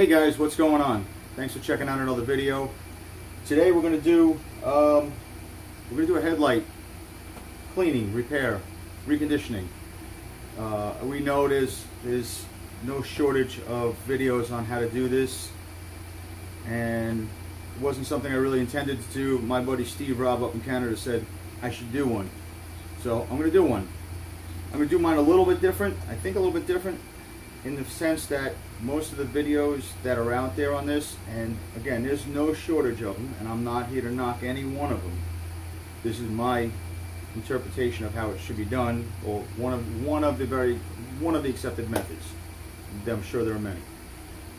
Hey guys, what's going on? Thanks for checking out another video. Today we're going to do um, we're going to do a headlight cleaning, repair, reconditioning. Uh, we know there's there's no shortage of videos on how to do this, and it wasn't something I really intended to do. My buddy Steve Rob up in Canada said I should do one, so I'm going to do one. I'm going to do mine a little bit different. I think a little bit different in the sense that most of the videos that are out there on this, and again, there's no shortage of them, and I'm not here to knock any one of them. This is my interpretation of how it should be done, or one of one of the very one of the accepted methods. I'm sure there are many.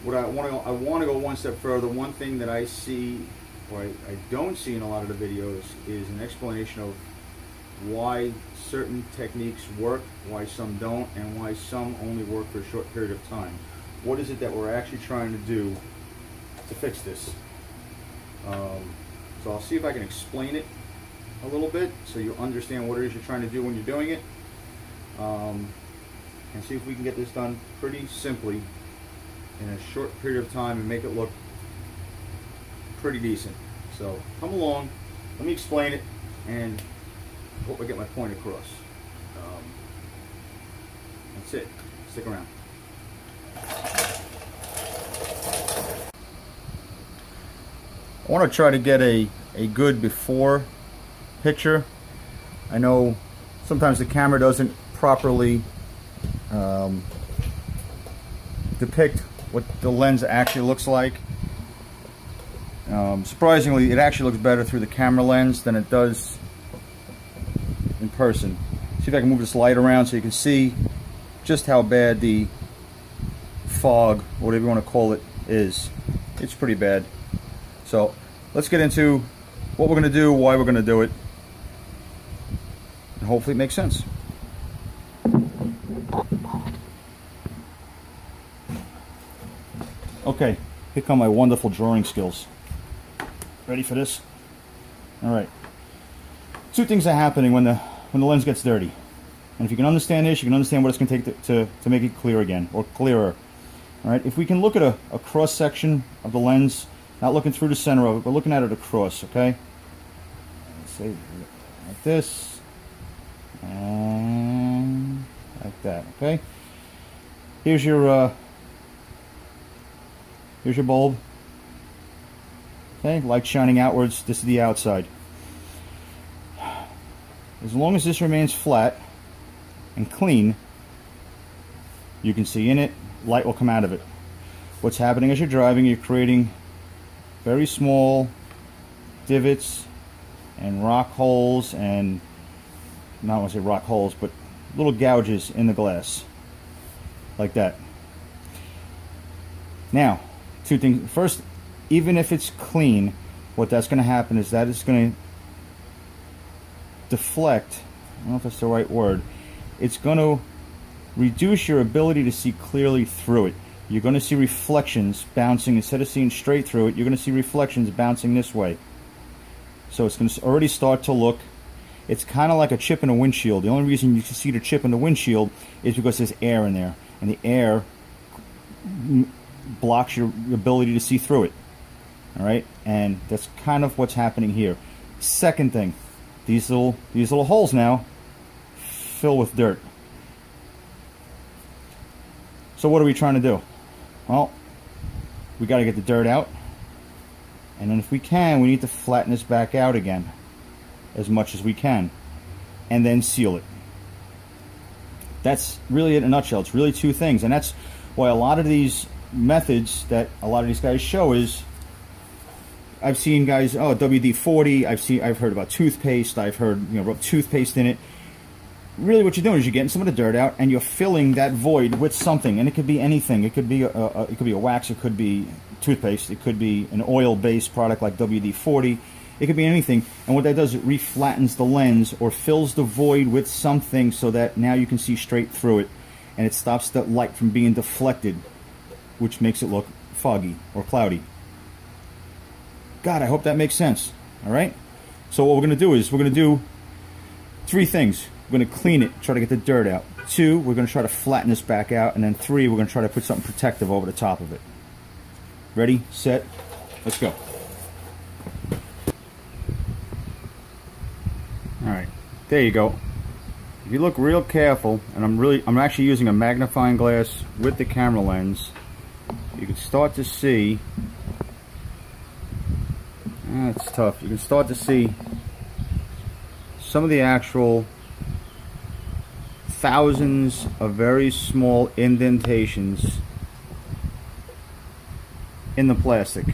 What I want to I want to go one step further. One thing that I see, or I, I don't see in a lot of the videos, is an explanation of why certain techniques work, why some don't, and why some only work for a short period of time. What is it that we're actually trying to do to fix this? Um, so I'll see if I can explain it a little bit so you understand what it is you're trying to do when you're doing it. Um, and see if we can get this done pretty simply in a short period of time and make it look pretty decent. So come along, let me explain it, and hope I get my point across. Um, that's it. Stick around. I want to try to get a, a good before picture. I know sometimes the camera doesn't properly um, depict what the lens actually looks like. Um, surprisingly, it actually looks better through the camera lens than it does person. See if I can move this light around so you can see just how bad the fog, whatever you want to call it, is. It's pretty bad. So let's get into what we're going to do, why we're going to do it, and hopefully it makes sense. Okay, here come my wonderful drawing skills. Ready for this? All right. Two things are happening when the when the lens gets dirty. And if you can understand this, you can understand what it's going to take to, to, make it clear again, or clearer. All right, if we can look at a, a cross section of the lens, not looking through the center of it, but looking at it across, okay? Let's say like this, and like that, okay? Here's your uh, here's your bulb. Okay, light shining outwards. This is the outside. As long as this remains flat and clean, you can see in it, light will come out of it. What's happening as you're driving, you're creating very small divots and rock holes and not want to say rock holes, but little gouges in the glass like that. Now, two things. First, even if it's clean, what that's going to happen is that it's going to deflect, I don't know if that's the right word, it's going to reduce your ability to see clearly through it. You're going to see reflections bouncing, instead of seeing straight through it, you're going to see reflections bouncing this way. So it's going to already start to look, it's kind of like a chip in a windshield. The only reason you can see the chip in the windshield is because there's air in there. And the air blocks your ability to see through it. All right, and that's kind of what's happening here. Second thing, these little these little holes now fill with dirt. So what are we trying to do? Well, we got to get the dirt out. And then if we can, we need to flatten this back out again as much as we can. And then seal it. That's really in a nutshell. It's really two things. And that's why a lot of these methods that a lot of these guys show is I've seen guys, oh, WD-40. I've seen, I've heard about toothpaste. I've heard, you know, rub toothpaste in it. Really, what you're doing is you're getting some of the dirt out and you're filling that void with something, and it could be anything. It could be a, a it could be a wax. It could be toothpaste. It could be an oil-based product like WD-40. It could be anything. And what that does, it reflattens the lens or fills the void with something so that now you can see straight through it, and it stops the light from being deflected, which makes it look foggy or cloudy. God, I hope that makes sense. All right? So what we're going to do is we're going to do three things. we're going to clean it, try to get the dirt out. Two, we're going to try to flatten this back out. And then three, we're going to try to put something protective over the top of it. Ready, set, let's go. Alright, there you go. If you look real careful, and I'm really, I'm actually using a magnifying glass with the camera lens, you can start to see, that's ah, tough, you can start to see some of the actual thousands of very small indentations in the plastic.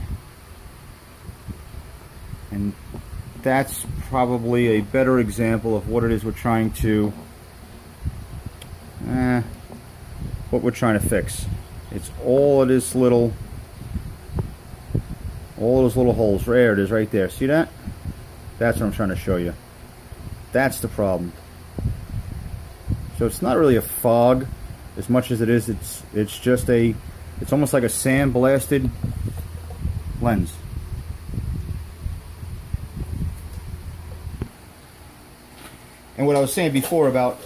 And that's probably a better example of what it is we're trying to eh, what we're trying to fix. It's all of this little all those little holes. There it is right there. See that? That's what I'm trying to show you. That's the problem. So it's not really a fog as much as it is it's it's just a it's almost like a sand blasted lens. And what I was saying before about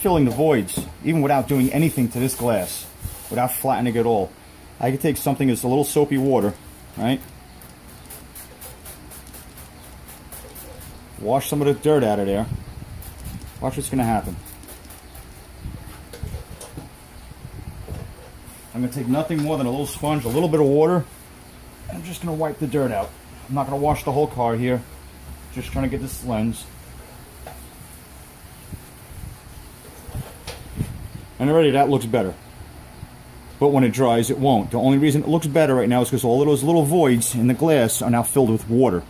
filling the voids, even without doing anything to this glass, without flattening it all, I could take something that's a little soapy water, right? Wash some of the dirt out of there. Watch what's to happen. I'm to take nothing more than a little sponge, a little bit of water, and I'm just to wipe the dirt out. I'm not to wash the whole car here. Just trying to get this lens. And already that looks better. But when it dries, it won't. The only reason it looks better right now is because all of those little voids in the glass are now filled with water.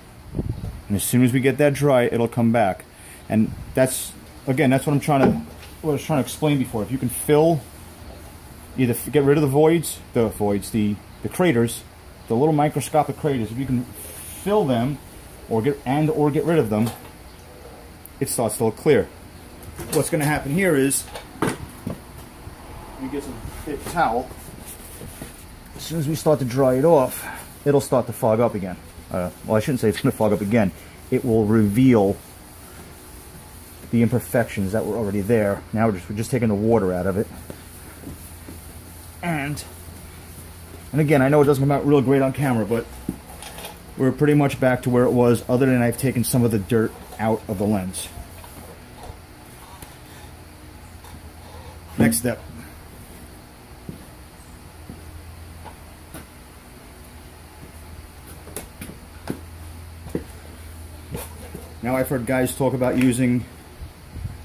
And as soon as we get that dry, it'll come back. And that's, again, that's what I'm trying to, what I was trying to explain before. If you can fill, either get rid of the voids, the voids, the, the craters, the little microscopic craters, if you can fill them, or get, and or get rid of them, it starts to look clear. What's going to happen here is we get some thick towel. As soon as we start to dry it off, it'll start to fog up again. Uh, well, I shouldn't say it's going to fog up again. It will reveal the imperfections that were already there. Now we're just, we're just taking the water out of it. And, and again, I know it doesn't come out real great on camera, but we're pretty much back to where it was, other than I've taken some of the dirt out of the lens. Next step. Now I've heard guys talk about using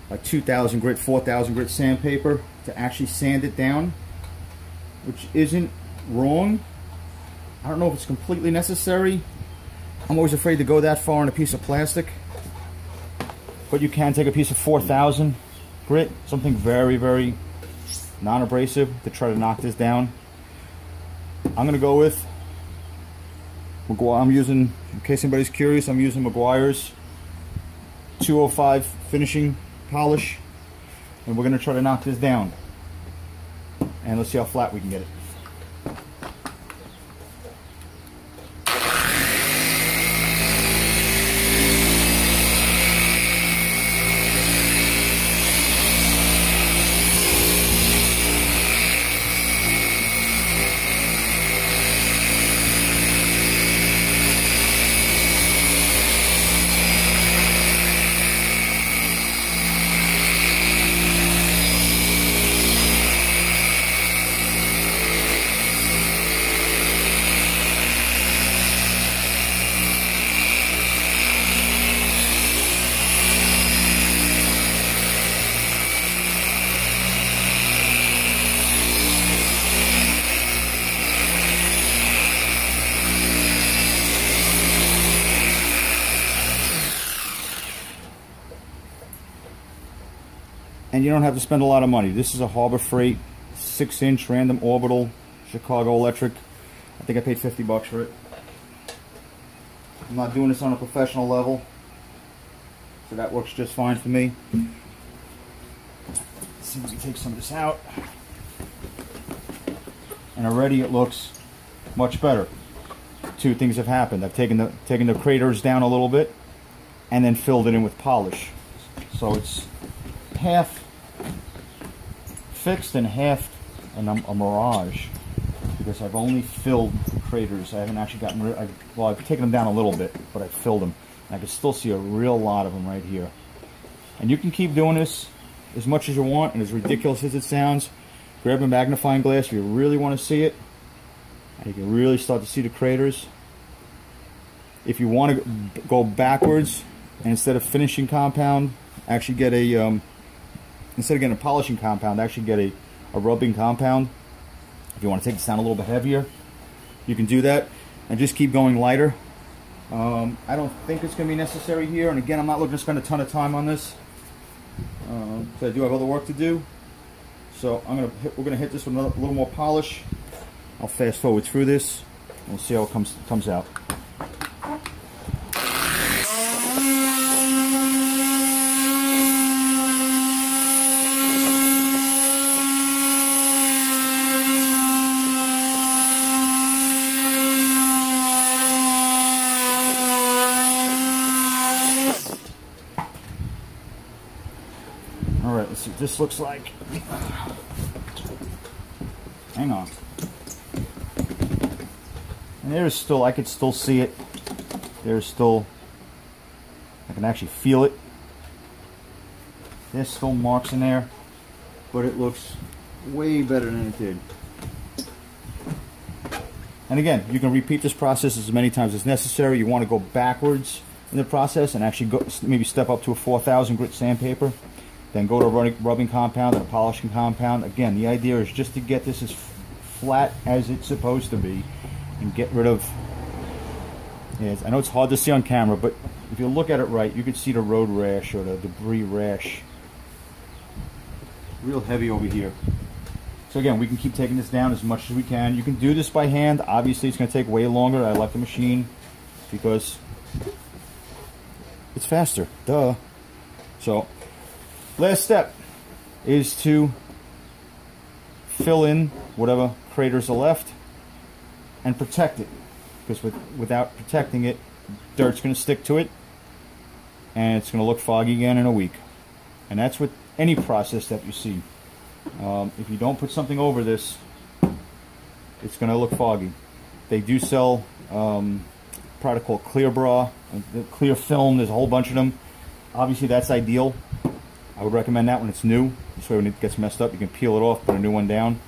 a 2000 grit, 4000 grit sandpaper to actually sand it down, which isn't wrong. I don't know if it's completely necessary. I'm always afraid to go that far on a piece of plastic. But you can take a piece of 4000 grit, something very, very non-abrasive to try to knock this down. I'm to go with, I'm using, in case anybody's curious, I'm using Meguiar's 205 finishing polish and we're going to try to knock this down and let's see how flat we can get it. And you don't have to spend a lot of money. This is a Harbor Freight 6-inch random orbital Chicago Electric. I think I paid 50 bucks for it. I'm not doing this on a professional level, so that works just fine for me. Let's see if we can take some of this out. And already it looks much better. Two things have happened. I've taken the taken the craters down a little bit and then filled it in with polish. So it's half fixed and half a mirage because I've only filled the craters. I haven't actually gotten rid. of, well, I've taken them down a little bit, but I've filled them. And I can still see a real lot of them right here. And you can keep doing this as much as you want, and as ridiculous as it sounds, grab a magnifying glass if you really want to see it. And you can really start to see the craters. If you want to go backwards, and instead of finishing compound, actually get a, um, instead of getting a polishing compound, actually get a, a rubbing compound. If you want to take this down a little bit heavier, you can do that. And just keep going lighter. Um, I don't think it's going to be necessary here. And again, I'm not looking to spend a ton of time on this. Um, so I do have other work to do. So I'm gonna hit, we're gonna hit this with a little more polish. I'll fast forward through this. And we'll see how it comes comes out. Let's see what this looks like. Hang on. And there's still, I could still see it. There's still, I can actually feel it. There's still marks in there, but it looks way better than it did. And again, you can repeat this process as many times as necessary. You want to go backwards in the process and actually go, maybe step up to a 4000 grit sandpaper. Then go to a rubbing compound and a polishing compound. Again, the idea is just to get this as flat as it's supposed to be and get rid of Yes, I know it's hard to see on camera, but if you look at it right, you can see the road rash or the debris rash. Real heavy over here. So again, we can keep taking this down as much as we can. You can do this by hand. Obviously, it's going to take way longer. I like the machine because it's faster. Duh. So Last step is to fill in whatever craters are left and protect it. Because with, without protecting it, dirt's going to stick to it and it's going to look foggy again in a week. And that's with any process that you see. Um, if you don't put something over this, it's going to look foggy. They do sell um, product called Clear Bra, clear film. There's a whole bunch of them. Obviously, that's ideal. I would recommend that when it's new. This way when it gets messed up, you can peel it off, put a new one down.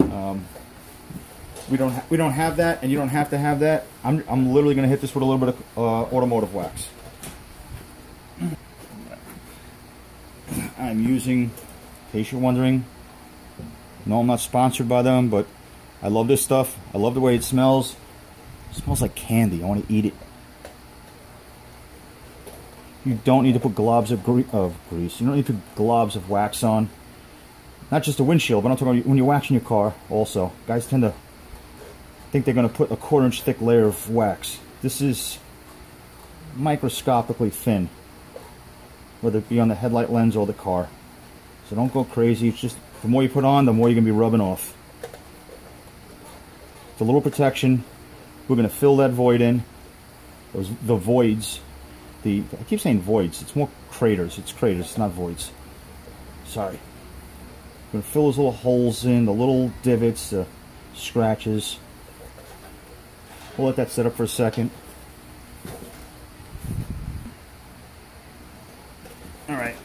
Um, we don't we don't have that, and you don't have to have that. I'm, I'm literally going to hit this with a little bit of uh, automotive wax. I'm using, in case you're wondering, no I'm not sponsored by them, but I love this stuff. I love the way it smells. It smells like candy. I want to eat it. You don't need to put globs of, gre of grease. You don't need to put globs of wax on. Not just the windshield, but I'm talking about when you're waxing your car also. Guys tend to think they're going to put a quarter inch thick layer of wax. This is microscopically thin, whether it be on the headlight lens or the car. So don't go crazy. It's just the more you put on, the more you're going to be rubbing off. It's a little protection. We're going to fill that void in. Those the voids the, I keep saying voids, it's more craters, it's craters, it's not voids. Sorry. I'm to fill those little holes in, the little divots, the scratches. We'll let that set up for a second. Alright.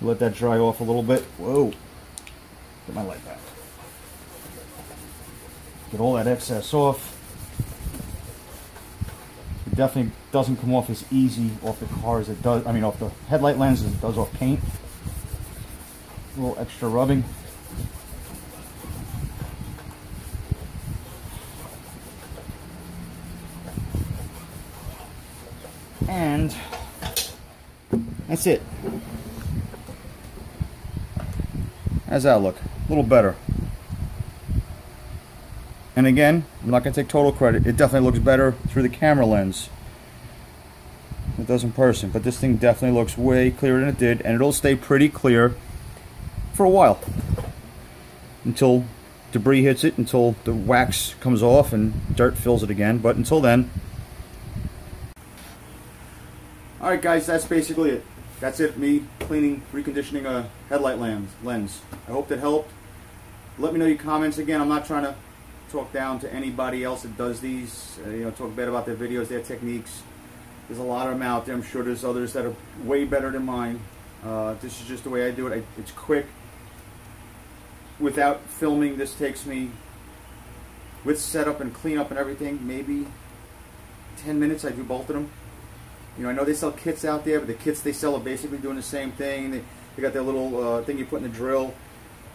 Let that dry off a little bit. Whoa. Get my light back. Get all that excess off definitely doesn't come off as easy off the car as it does, I mean off the headlight lens as it does off paint. A little extra rubbing. And that's it. How's that look? A little better. And again, I'm not going to take total credit. It definitely looks better through the camera lens. It does in person. But this thing definitely looks way clearer than it did. And it'll stay pretty clear for a while. Until debris hits it, until the wax comes off and dirt fills it again. But until then... Alright guys, that's basically it. that's it. Me cleaning, reconditioning a headlight lens. Lens. I hope that helped. Let me know your comments. Again, I'm not trying to talk down to anybody else that does these. Uh, you know, talk bad about their videos, their techniques. There's a lot of them out there. I'm sure there's others that are way better than mine. Uh, this is just the way I do it. I, it's quick. Without filming, this takes me, with setup and cleanup and everything, maybe 10 minutes. I do both of them. You know, I know they sell kits out there, but the kits they sell are basically doing the same thing. They, they got their little uh, thing you put in the drill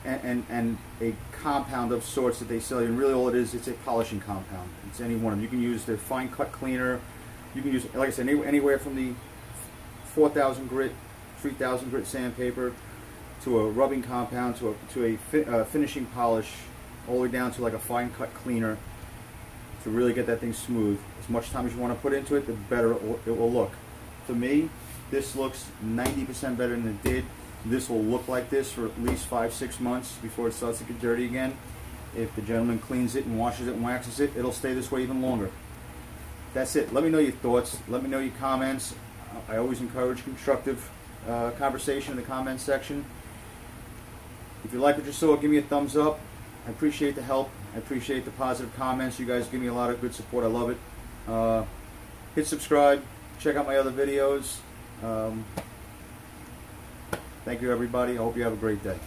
and, and, and, a compound of sorts that they sell you. And really all it is, it's a polishing compound. It's any one of them. You can use the fine cut cleaner. You can use, like I said, anywhere from the 4,000 grit, 3,000 grit sandpaper to a rubbing compound to a, to a fi uh, finishing polish all the way down to like a fine cut cleaner to really get that thing smooth. As much time as you want to put into it, the better it will, it will look. For me, this looks 90% better than it did. This will look like this for at least five, six months before it starts to get dirty again. If the gentleman cleans it and washes it and waxes it, it'll stay this way even longer. That's it. Let me know your thoughts. Let me know your comments. I always encourage constructive uh, conversation in the comments section. If you like what you saw, give me a thumbs up. I appreciate the help. I appreciate the positive comments. You guys give me a lot of good support. I love it. Uh, hit subscribe. Check out my other videos. Um, thank you, everybody. I hope you have a great day.